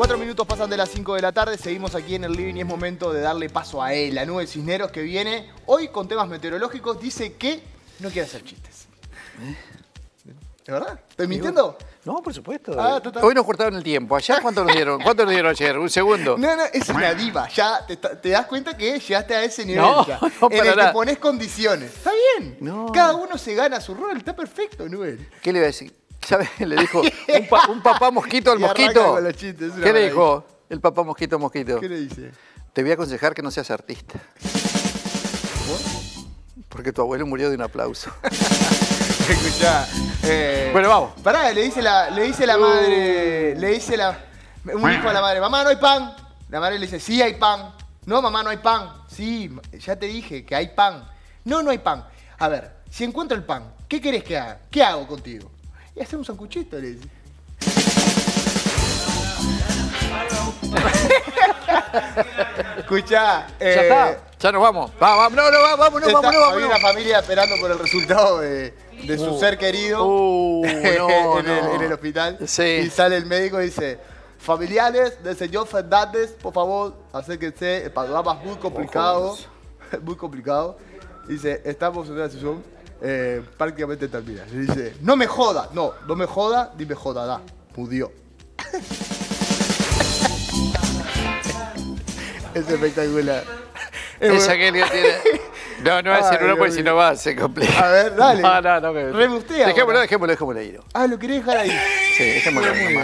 Cuatro minutos pasan de las 5 de la tarde, seguimos aquí en el living y es momento de darle paso a él, la nube Cisneros que viene hoy con temas meteorológicos, dice que no quiere hacer chistes. ¿De verdad? ¿Estoy mintiendo? No, por supuesto. Ah. Hoy nos cortaron el tiempo. ¿Ayer cuánto nos dieron? ¿Cuánto nos dieron ayer? ¿Un segundo? No, no, es una diva. Ya te, te das cuenta que llegaste a ese nivel No, ya. no, en para el nada. que pones condiciones. Está bien. No. Cada uno se gana su rol. Está perfecto, Nubel. ¿Qué le iba a decir? ¿Sabes? Le dijo un, pa- un papá mosquito al Y mosquito. con los chistes, es una ¿Qué le dijo el papá mosquito al mosquito? ¿Qué le dice? Te voy a aconsejar que no seas artista. Porque tu abuelo murió de un aplauso. Escuchá. eh, Bueno, vamos. Pará, le dice la, le dice la madre, le dice la, un hijo a la madre, mamá, no hay pan. La madre le dice, sí hay pan. No, mamá, no hay pan. Sí, ya te dije que hay pan. No, no hay pan. A ver, si encuentro el pan, ¿qué querés que haga? ¿Qué hago contigo? Y hacer un sancuchito, le dice. Escuchá, Ya eh, está. Ya nos vamos. Va, vamos, no, no, va, vámonos, está- vámonos, había vámonos. una familia esperando por el resultado de, de su ser querido Uh, no, en, el, no. en el hospital. Sí. Y sale el médico y dice, familiares del señor Fernández, por favor, acérquense, el panorama es muy complicado, muy complicado. Dice, estamos en una situación eh, prácticamente terminada. Y dice, no me joda, no, no me joda, dime joda, da, murió. es espectacular. Es Esa bueno. que él tiene. No, no va a ser Ay, uno porque si no va a ser complejo. A ver, dale. No, no, no. Reme usted Dejémoslo, dejémoslo, dejémoslo ahí. ¿no? Ah, lo quería dejar ahí. Sí, dejémoslo ahí.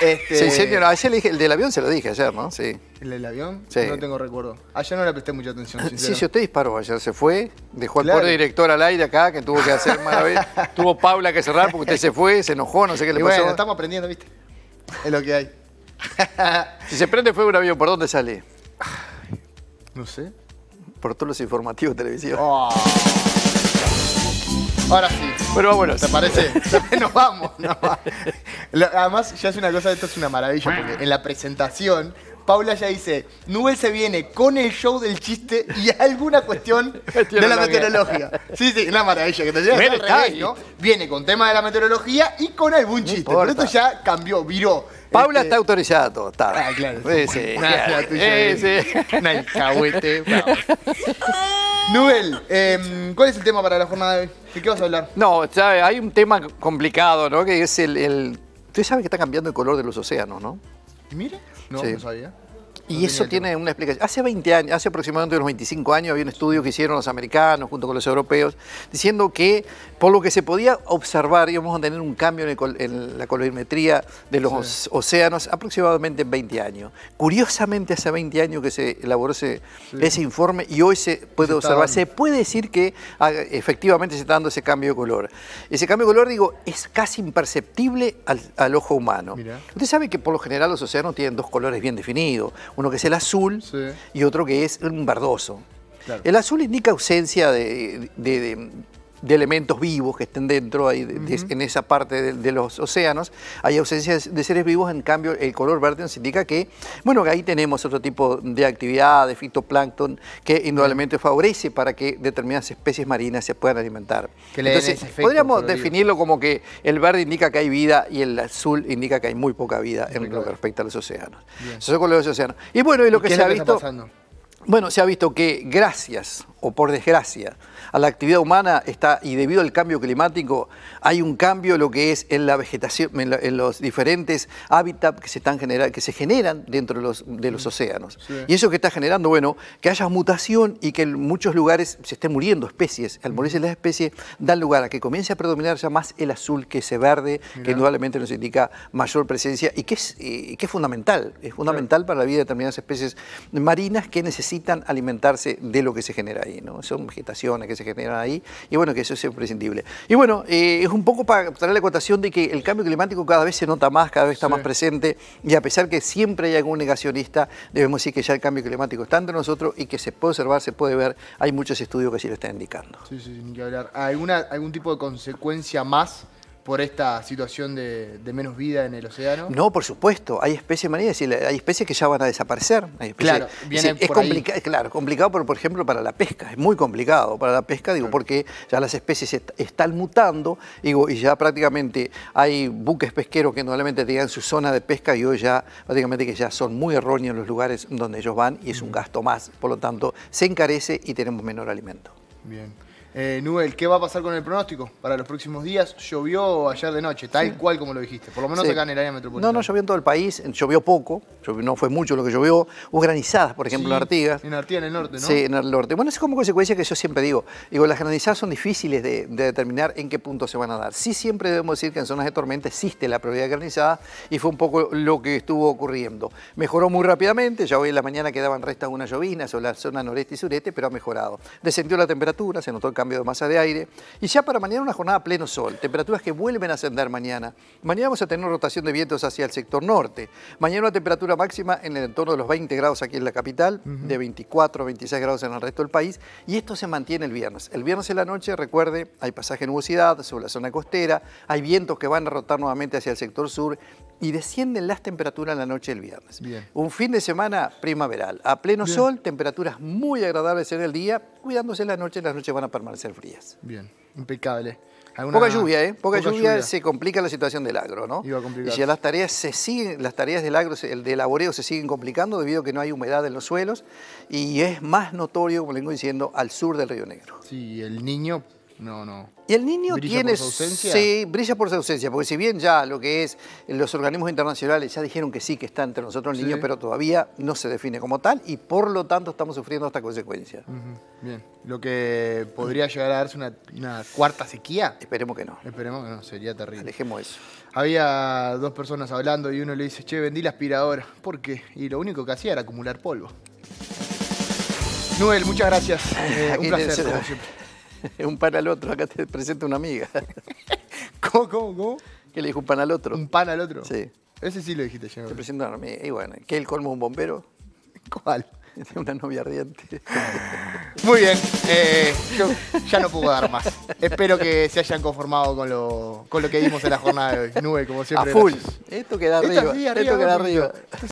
Este... Se incendió, no, ayer le dije, el del avión se lo dije ayer, ¿no? Sí. ¿El del avión? Sí. No tengo recuerdo. Ayer no le presté mucha atención, Sí, sincero. si usted disparó ayer, se fue, dejó al Claro. pobre director al aire acá, que tuvo que hacer maravilla. Tuvo Paula que cerrar porque usted se fue, se enojó, no sé qué le pasó. bueno, estamos aprendiendo, ¿viste? Es lo que hay. Si se prende fuego un avión, ¿por dónde sale? no sé. Por todos los informativos de televisión. Oh. Ahora sí. Bueno, vámonos. ¿Te parece? Nos vamos. nos vamos. Además, ya es una cosa, esto es una maravilla, porque en la presentación, Paula ya dice, Nubel se viene con el show del chiste y alguna cuestión de la Meteorología. Sí, sí, una maravilla. Que te llega al revés. ¿no? Viene con tema de la meteorología y con algún chiste. Importa. esto ya cambió, viró. Paula Este, está autorizada a todo, está. Ah, claro. Sí, sí. Nada, sí. Alcahuete. Nubel, em, ¿cuál es el tema para la jornada de hoy? ¿De qué vas a hablar? No, hay un tema complicado, ¿no? Que es el, el... Usted sabe que está cambiando el color de los océanos, ¿no? Mire. No, Sí. no sabía. Y eso tiene una explicación. Hace 20 años, hace aproximadamente unos 25 años, había un estudio que hicieron los americanos junto con los europeos, diciendo que por lo que se podía observar íbamos a tener un cambio en, el en la colorimetría de los océanos aproximadamente en 20 años. Curiosamente, hace 20 años que se elaboró ese, ese informe y hoy se puede Se observar, se puede decir que ah, efectivamente se está dando ese cambio de color. Ese cambio de color, digo, es casi imperceptible al, al ojo humano. Mirá. Usted sabe que por lo general los océanos tienen dos colores bien definidos, uno que es el azul Sí. y otro que es un verdoso. Claro. El azul indica ausencia de, de- de- de elementos vivos que estén dentro ahí de- de- en esa parte de, de los océanos. Hay ausencia de, seres vivos, en cambio el color verde nos indica que, bueno, que ahí tenemos otro tipo de actividad, de fitoplancton, que indudablemente favorece para que determinadas especies marinas se puedan alimentar. Entonces, podríamos colorido. definirlo como que el verde indica que hay vida y el azul indica que hay muy poca vida en lo que respecta a los océanos. Los océanos. Y bueno, y lo ¿Y que se ha visto... pasando? Bueno, se ha visto que gracias, o por desgracia, a la actividad humana está, y debido al cambio climático, hay un cambio en lo que es en la vegetación, en, la- en los diferentes hábitats que se, están genera- que se generan dentro de los, de los océanos. Sí. Y eso que está generando, bueno, que haya mutación y que en muchos lugares se estén muriendo especies. Al morirse las especies, dan lugar a que comience a predominar ya más el azul que ese verde, que indudablemente nos indica mayor presencia y que es, y que es fundamental. Es fundamental para la vida de determinadas especies marinas que necesitan alimentarse de lo que se genera ahí. ¿no? Son vegetaciones que se generan ahí y bueno, que eso es imprescindible. Y bueno, eh, es un poco para traer la acotación de que el cambio climático cada vez se nota más, cada vez está Sí. más presente y a pesar que siempre hay algún negacionista, debemos decir que ya el cambio climático está entre nosotros y que se puede observar, se puede ver, hay muchos estudios que sí lo están indicando. Sí, sí, ni que hablar. ¿Alguna, ¿Algún tipo de consecuencia más por esta situación de, de menos vida en el océano? No, por supuesto. Hay especies marinas, es decir, hay especies que ya van a desaparecer. Hay especies- Claro, es ahí. claro, complicado, por, por ejemplo, para la pesca. Es muy complicado para la pesca, digo, porque ya las especies est- están mutando digo, y ya prácticamente hay buques pesqueros que normalmente tenían su zona de pesca y hoy ya prácticamente que ya son muy erróneos los lugares donde ellos van y es un gasto más. Por lo tanto, se encarece y tenemos menor alimento. Bien. Eh, Nubel, ¿qué va a pasar con el pronóstico para los próximos días? Llovió ayer de noche, tal cual como lo dijiste, por lo menos Sí. acá en el área metropolitana. No, no llovió en todo el país, llovió poco, llovió- no fue mucho lo que llovió. Hubo granizadas, por ejemplo, Sí, en Artigas. En Artigas, en el norte, ¿no? Sí, en el norte. Bueno, es como consecuencia que yo siempre digo, digo, las granizadas son difíciles de, de determinar en qué punto se van a dar. Sí siempre debemos decir que en zonas de tormenta existe la probabilidad de granizada y fue un poco lo que estuvo ocurriendo. Mejoró muy rápidamente, ya hoy en la mañana quedaban restas de unas llovinas sobre la zona noreste y sureste, pero ha mejorado. Descendió la temperatura, se notó el cambio de masa de aire y ya para mañana una jornada a pleno sol, temperaturas que vuelven a ascender mañana. Mañana vamos a tener una rotación de vientos hacia el sector norte. Mañana una temperatura máxima en el entorno de los 20 grados aquí en la capital, de 24 26 grados en el resto del país y esto se mantiene el viernes. El viernes en la noche, recuerde, hay pasaje de nubosidad sobre la zona costera, hay vientos que van a rotar nuevamente hacia el sector sur y descienden las temperaturas en la noche del viernes. Bien. Un fin de semana primaveral, a pleno sol, temperaturas muy agradables en el día, cuidándose en la noche, las noches van a permanecer frías. Bien, impecable. ¿Alguna- Poca lluvia, ¿eh? Poca, lluvia, se complica la situación del agro, ¿no? Iba a y si las tareas se siguen, las tareas del agro, el de laboreo se siguen complicando debido a que no hay humedad en los suelos y es más notorio, como le vengo diciendo, al sur del Río Negro. Sí, el niño, no, no. Y el niño ¿Brilla tiene... por su ausencia? Sí, brilla por su ausencia, porque si bien ya lo que es los organismos internacionales ya dijeron que sí, que está entre nosotros el Sí. niño, pero todavía no se define como tal y por lo tanto estamos sufriendo esta consecuencia. Bien. Lo que podría llegar a darse una, una cuarta sequía. Esperemos que no. Esperemos que no, sería terrible. Alejemos eso. Había dos personas hablando y uno le dice, che, vendí la aspiradora. ¿Por qué? Y lo único que hacía era acumular polvo. Noel, muchas gracias. Eh, un placer, como siempre. un pan al otro, acá te presento una amiga. ¿Cómo, cómo, cómo? que le dijo un pan al otro. ¿Un pan al otro? Sí. Ese sí lo dijiste yo. Te presento una amiga. Y bueno, que el colmo de un bombero, ¿Cuál? tiene una novia ardiente. Muy bien, eh, yo ya no puedo dar más. Espero que se hayan conformado con lo, con lo que dimos en la jornada de hoy. Nube, como A siempre. full. gracias. Esto queda Esto arriba. Esto queda arriba.